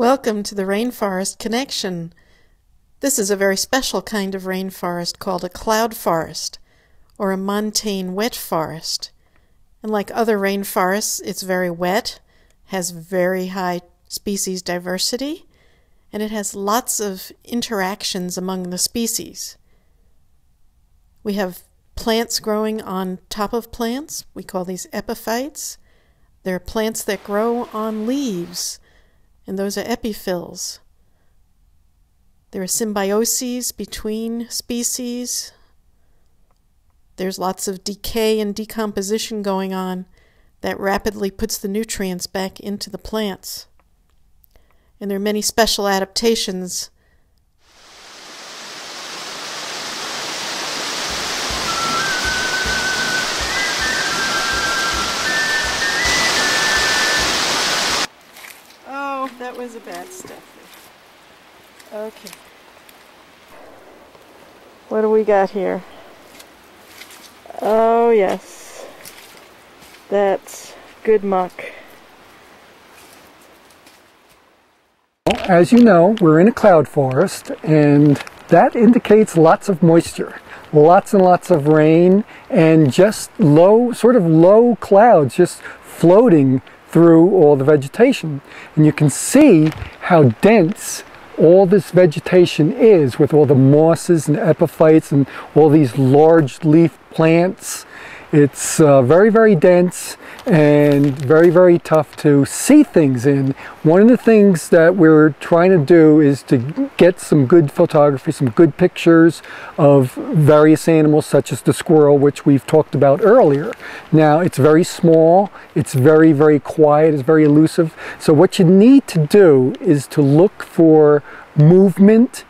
Welcome to the Rainforest Connection. This is a very special kind of rainforest called a cloud forest or a montane wet forest. And like other rainforests, it's very wet, has very high species diversity, and it has lots of interactions among the species. We have plants growing on top of plants. We call these epiphytes. They're plants that grow on leaves and those are epiphylls. There are symbioses between species. There's lots of decay and decomposition going on that rapidly puts the nutrients back into the plants. And there are many special adaptations was a bad step. Okay. What do we got here? Oh, yes. That's good muck. As you know, we're in a cloud forest, and that indicates lots of moisture. Lots and lots of rain, and just low, sort of low clouds just floating through all the vegetation. And you can see how dense all this vegetation is with all the mosses and epiphytes and all these large leaf plants it's uh, very, very dense and very, very tough to see things in. One of the things that we're trying to do is to get some good photography, some good pictures of various animals such as the squirrel, which we've talked about earlier. Now, it's very small, it's very, very quiet, it's very elusive. So what you need to do is to look for movement,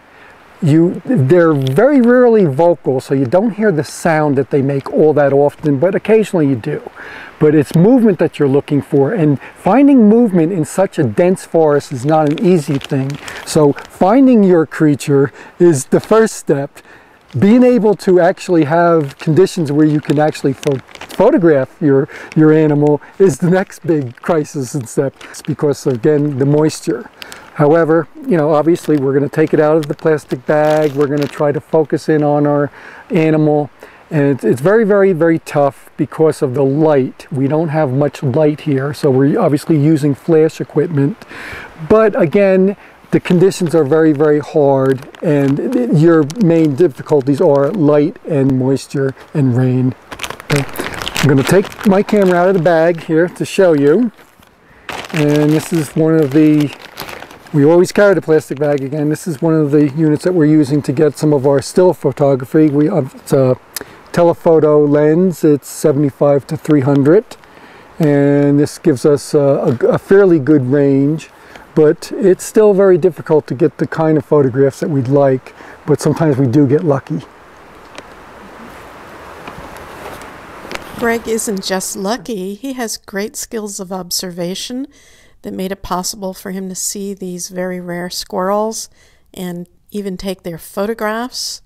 you they're very rarely vocal so you don't hear the sound that they make all that often but occasionally you do. But it's movement that you're looking for and finding movement in such a dense forest is not an easy thing. So finding your creature is the first step. Being able to actually have conditions where you can actually photograph your your animal is the next big crisis and step because again the moisture However, you know, obviously we're going to take it out of the plastic bag. We're going to try to focus in on our animal. And it's, it's very, very, very tough because of the light. We don't have much light here, so we're obviously using flash equipment. But again, the conditions are very, very hard, and your main difficulties are light and moisture and rain. Okay. I'm going to take my camera out of the bag here to show you. And this is one of the we always carry the plastic bag again. This is one of the units that we're using to get some of our still photography. We have it's a telephoto lens. It's 75 to 300 and this gives us a, a, a fairly good range but it's still very difficult to get the kind of photographs that we'd like but sometimes we do get lucky. Greg isn't just lucky, he has great skills of observation that made it possible for him to see these very rare squirrels and even take their photographs.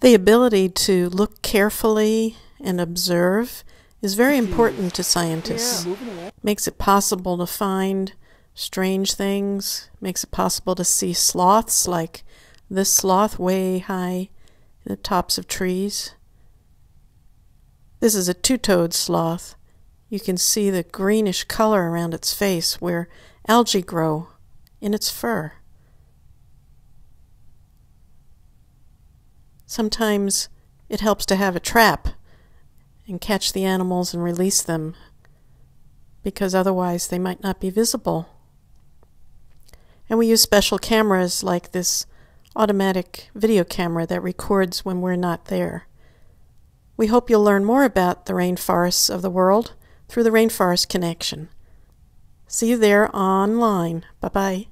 The ability to look carefully and observe is very important to scientists. Yeah. Makes it possible to find strange things, makes it possible to see sloths like this sloth way high the tops of trees. This is a two-toed sloth. You can see the greenish color around its face where algae grow in its fur. Sometimes it helps to have a trap and catch the animals and release them because otherwise they might not be visible. And we use special cameras like this automatic video camera that records when we're not there. We hope you'll learn more about the rainforests of the world through the Rainforest Connection. See you there online. Bye bye.